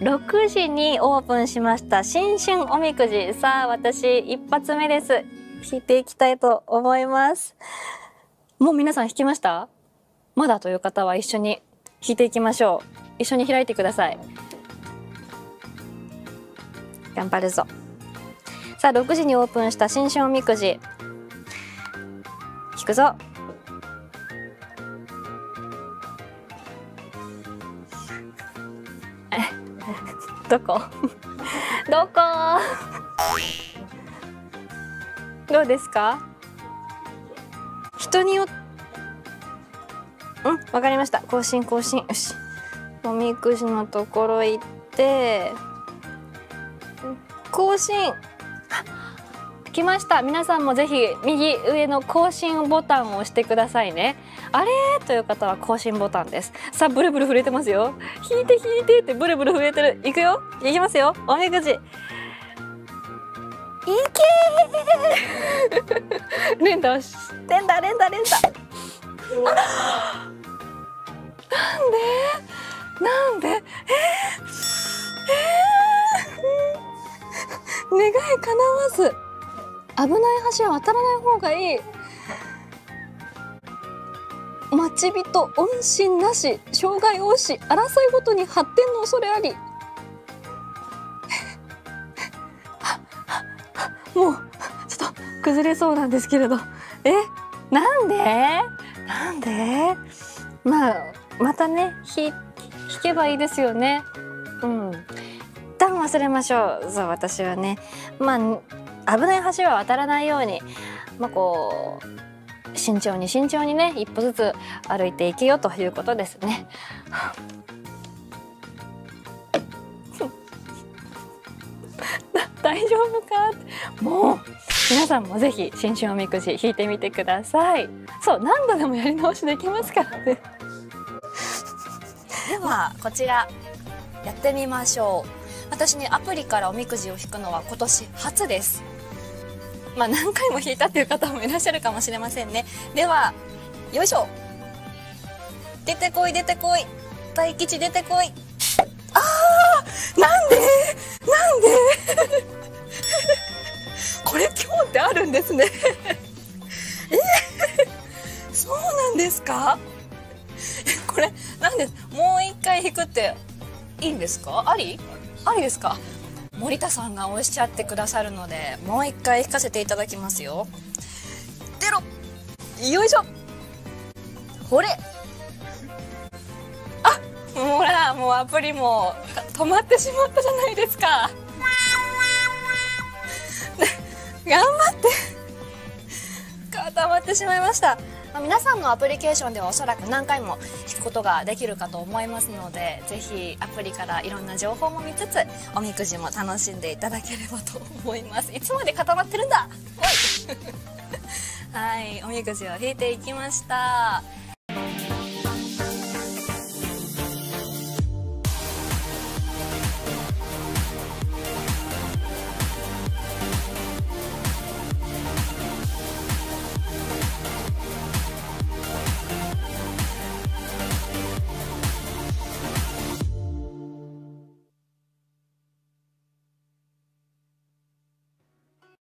6時にオープンしました。新春おみくじ。さあ私一発目です。引いていきたいと思います。もう皆さん引きました？まだという方は一緒に引いていきましょう。一緒に開いてください。頑張るぞ。さあ6時にオープンした新春おみくじ。引くぞ。どこ？どこ？どうですか？人によっうんわかりました。更新更新。よし。おみくじのところ行って更新。来ました。皆さんもぜひ右上の更新ボタンを押してくださいね。あれ？という方は更新ボタンです。さあブルブル震えてますよ。引いて引いてってブルブル震えてる。いくよ。いきますよ。おみくじ。いけー。連打。し連打連打連打。なんで？なんで？えー、えー、願い叶わず。危ない橋は渡らない方がいい。待ち人音信なし障害多し争いごとに発展の恐れあり。もうちょっと崩れそうなんですけれど。え？なんで？なんで？まあまたね弾けばいいですよね。うん。一旦忘れましょう。そう私はね。まあ危ない橋は渡らないようにまあこう慎重に慎重にね一歩ずつ歩いていけよということですね。大丈夫か？もう皆さんもぜひ新春おみくじ引いてみてください。そう何度でもやり直しできますからね。ではこちらやってみましょう。私ねアプリからおみくじを引くのは今年初ですまあ何回も引いたっていう方もいらっしゃるかもしれませんね。ではよいしょ。出てこい出てこい。大吉出てこい。あーなんで？なんで？これ今日ってあるんですね。え？ー、そうなんですか？これなんでもう一回引くっていいんですか？あり？ありですか？森田さんがおっしゃってくださるのでもう一回弾かせていただきますよ。出ろ。よいしょ。ほれ。あほらもうアプリも止まってしまったじゃないですか。頑張って。ってしまいました。まあ、皆さんのアプリケーションではおそらく何回も聞くことができるかと思いますのでぜひアプリからいろんな情報も見つつおみくじも楽しんでいただければと思います。いつまで固まってるんだ？おい。はい。おみくじを引いていきました。